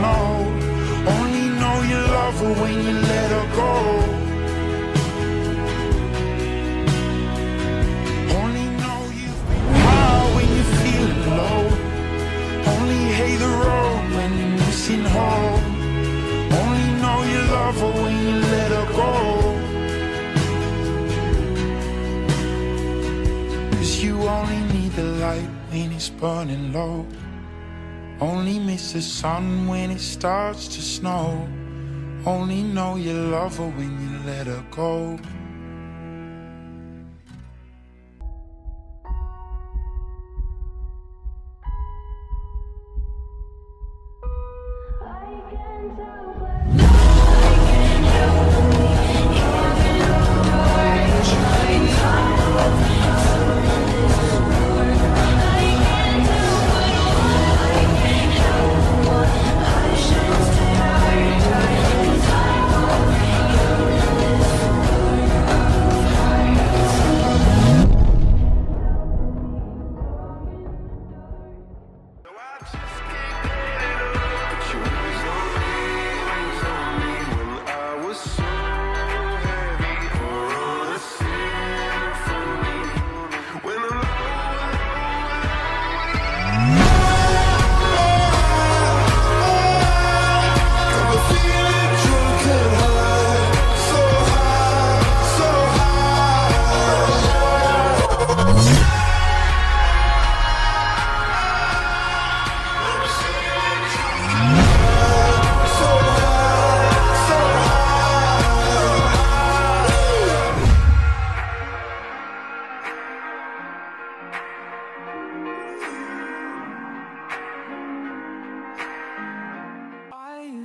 snow. Only know you love her when you let her go. Only know you've been high when you're feeling low. Only hate the road when you're missing home. Only know you love her when you let her go. Cause you only need the light when it's burning low. Only miss the sun when it starts to snow. Only know you love her when you let her go.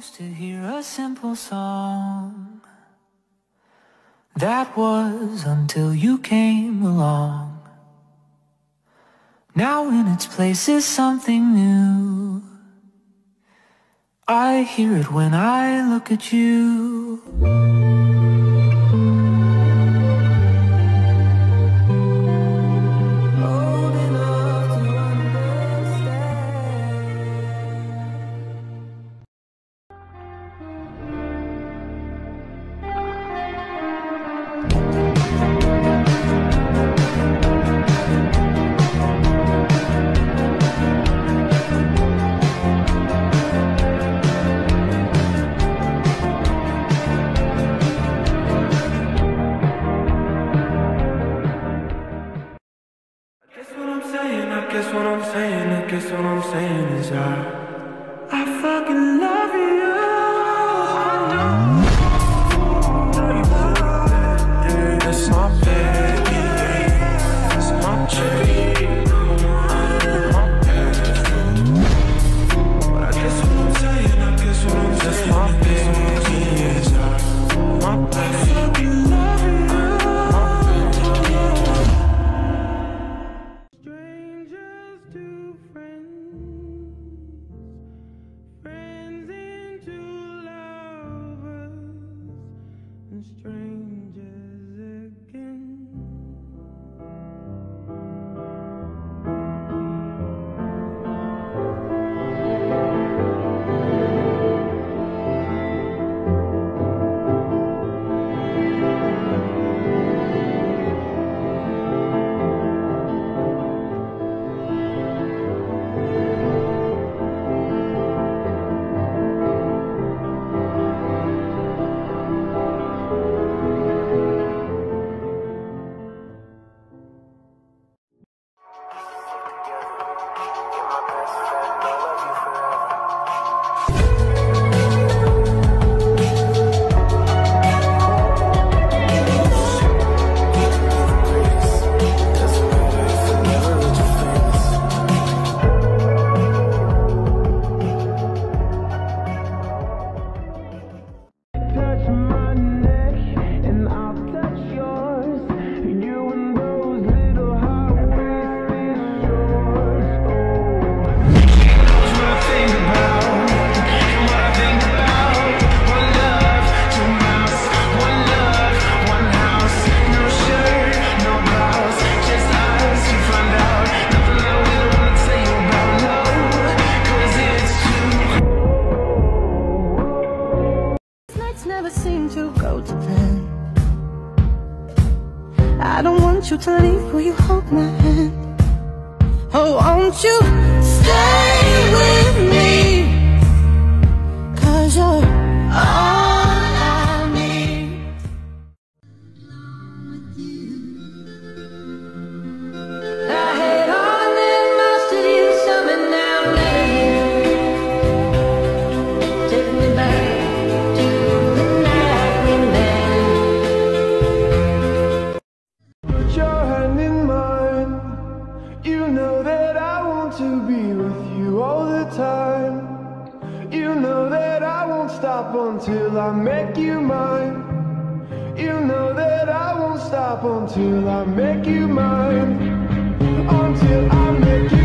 Used to hear a simple song. That was until you came along. Now in its place is something new. I hear it when I look at you. Guess what I'm saying, I guess what I'm saying is I I don't want you to leave. Will you hold my hand? Oh, won't you stay with me? with you all the time. You know that I won't stop until I make you mine. You know that I won't stop until I make you mine. Until I make you